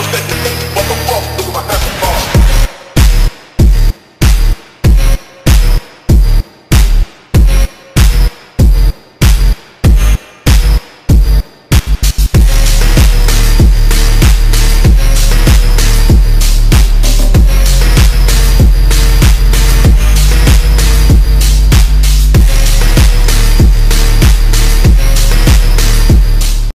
Oh.